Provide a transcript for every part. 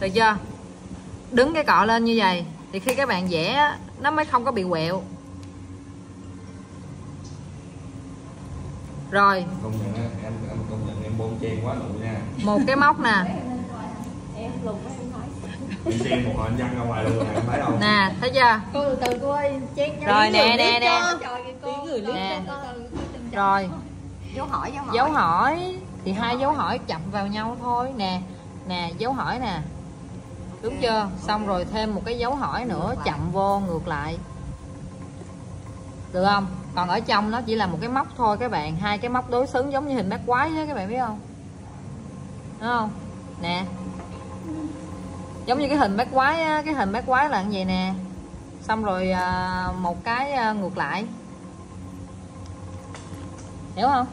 được chưa? Đứng cái cọ lên như vậy thì khi các bạn vẽ nó mới không có bị quẹo. Rồi. Công nhận á, em em công nhận em bon chen quá nụ nha. Một cái móc nè. Em lùng quá em nói em chen một hồi anh văng ra ngoài luôn nè em thấy không? Nè thấy chưa? Cô từ từ cô ơi chen cho Rồi, nè, nè, nè. cho. trời ơi, cô Tí gửi clip Nè. từ từ cô từng chọn. rồi. Dấu hỏi dấu hỏi. Dấu hỏi. Thì hai dấu hỏi chậm vào nhau thôi. Nè nè dấu hỏi nè đúng chưa? Xong rồi thêm một cái dấu hỏi nữa chậm vô ngược lại. Được không? Còn ở trong nó chỉ là một cái móc thôi các bạn. Hai cái móc đối xứng giống như hình bát quái đó các bạn biết không? Đúng không? Nè. Giống như cái hình bát quái á, cái hình bát quái là như vậy nè? Xong rồi à, một cái à, ngược lại. Hiểu không?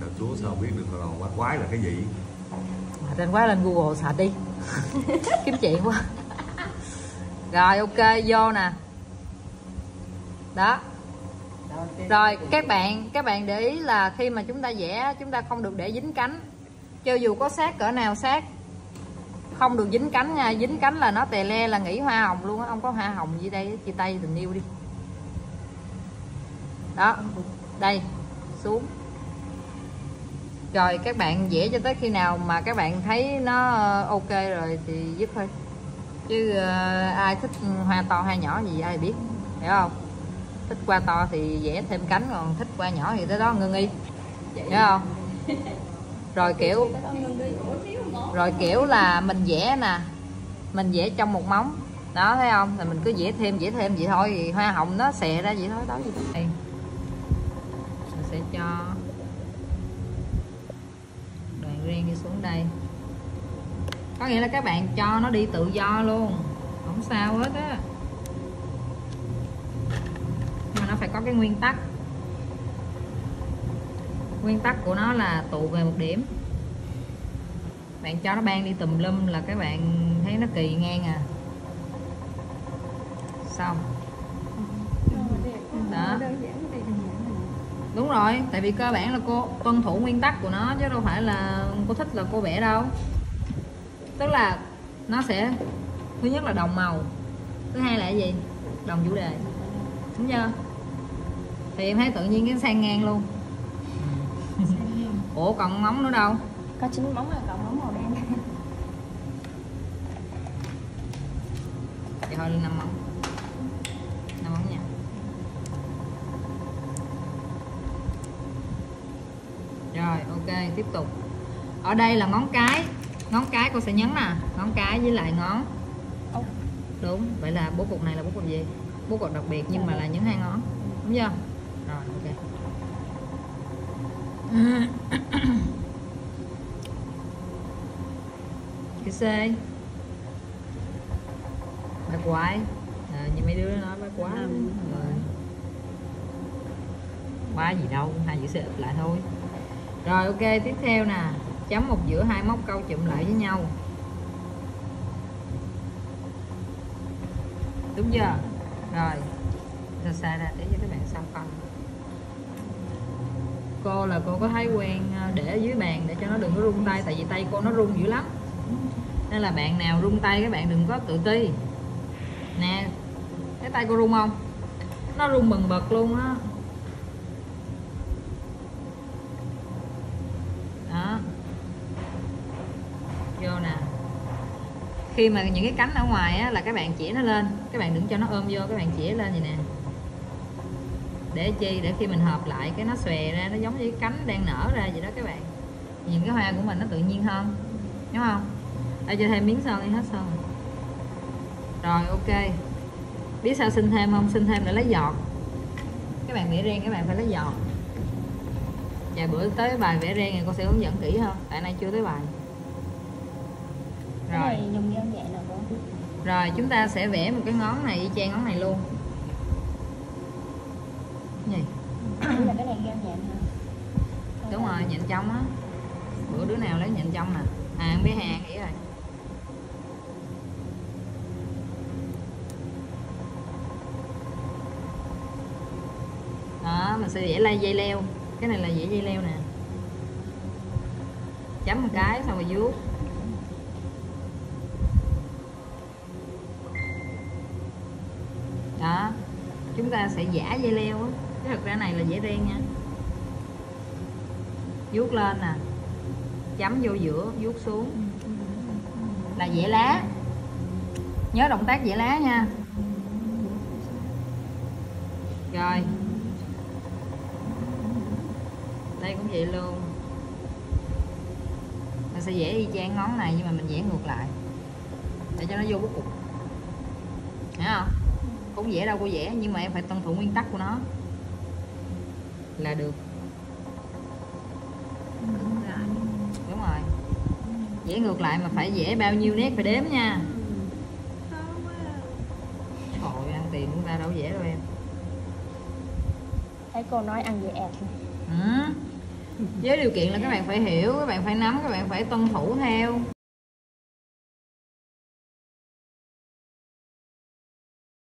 Trời chúa sao biết được là bát quái là cái gì? Tên quá lên Google search đi. Kiếm chuyện quá. Rồi ok vô nè. Đó. Rồi các bạn Các bạn để ý là khi mà chúng ta vẽ Chúng ta không được để dính cánh. Cho dù có sát cỡ nào sát Không được dính cánh nha. Dính cánh là nó tè le là nghỉ hoa hồng luôn á. Không có hoa hồng gì đây Chia tay tình yêu đi. Đó. Đây Xuống rồi các bạn vẽ cho tới khi nào mà các bạn thấy nó ờ, ok rồi thì dứt thôi. Chứ ờ, ai thích hoa to hoa nhỏ gì ai biết hiểu không? Thích hoa to thì vẽ thêm cánh còn thích hoa nhỏ thì tới đó ngưng y hiểu không? rồi kiểu rồi kiểu là mình vẽ nè mình vẽ trong một móng đó thấy không? Thì mình cứ vẽ thêm vẽ thêm vậy thôi thì hoa hồng nó xè ra vậy thôi đó. Vậy thôi mình sẽ cho ren đi xuống đây. Có nghĩa là các bạn cho nó đi tự do luôn. Không sao hết á. Nhưng mà nó phải có cái nguyên tắc. Nguyên tắc của nó là tụ về một điểm. Bạn cho nó ban đi tùm lum là các bạn thấy nó kỳ ngang à. Xong. Đó đúng rồi tại vì cơ bản là cô tuân thủ nguyên tắc của nó chứ đâu phải là cô thích là cô vẽ đâu. Tức là nó sẽ thứ nhất là đồng màu thứ hai là cái gì? Đồng chủ đề. Đúng chưa? Thì em thấy tự nhiên cái sang ngang luôn. Ủa còn móng nữa đâu? Có chín móng là còn móng màu đen. Thì thôi lên năm móng năm móng nha rồi ok tiếp tục. Ở đây là ngón cái. Ngón cái cô sẽ nhấn nè. Ngón cái với lại ngón. Đúng. Vậy là bố cục này là bố cục gì? Bố cục đặc biệt nhưng mà là nhấn hai ngón. Đúng chưa? Rồi ok. Cái C. Bác quái. À, như mấy đứa nói bác rồi. Quá gì đâu hai chữ C lại thôi rồi, ok, tiếp theo nè. Chấm một giữa hai móc câu chụm lại với nhau. Đúng chưa? Rồi. Xa xa ra? Để cho các bạn xong coi. Cô là cô có thói quen ờ, để ở dưới bàn để cho nó đừng có rung tay, tại vì tay cô nó rung dữ lắm. Nên là bạn nào rung tay các bạn đừng có tự ti. Nè, cái tay cô rung không? Nó rung bần bật luôn á đó vô nè khi mà những cái cánh ở ngoài á, là các bạn chỉ nó lên. Các bạn đừng cho nó ôm vô các bạn chỉ lên vậy nè. Để chi? Để khi mình hợp lại cái nó xòe ra nó giống như cái cánh đang nở ra vậy đó các bạn. Nhìn cái hoa của mình nó tự nhiên hơn đúng không? Đây cho thêm miếng sơn đi hết sơn rồi. Ok. Biết sao xin thêm không? Xin thêm để lấy giọt. Các bạn vẽ ren các bạn phải lấy giọt. Và bữa tới bài vẽ ren này cô sẽ hướng dẫn kỹ hơn. Tại nay chưa tới bài rồi. Dùng dao nhẹ nào cô rồi chúng ta sẽ vẽ một cái ngón này y chang ngón này luôn. Gì là cái này hả đúng rồi nhịn trong á. Bữa đứa nào lấy nhịn trong nè. À con bé hàng nghĩ rồi. Đó mình sẽ vẽ lai dây leo. Cái này là vẽ dây leo nè. Chấm một cái xong rồi vuốt đó chúng ta sẽ giả dây leo á. Cái thực ra này là dễ đen nha. Vuốt lên nè. Chấm vô giữa, vuốt xuống. Là dễ lá. Nhớ động tác dễ lá nha. Rồi. Đây cũng vậy luôn. Mình sẽ vẽ y chang ngón này nhưng mà mình vẽ ngược lại. Để cho nó vô bút cục. Hiểu không? Cũng vẽ đâu cô vẽ nhưng mà em phải tuân thủ nguyên tắc của nó. Là được. Đúng rồi. Vẽ ngược lại mà phải vẽ bao nhiêu nét phải đếm nha. Trời ăn tiền của ta đâu dễ đâu em. Thấy cô nói ăn dễ ẹt. Ừ. với điều kiện là các bạn phải hiểu các bạn phải nắm các bạn phải tuân thủ theo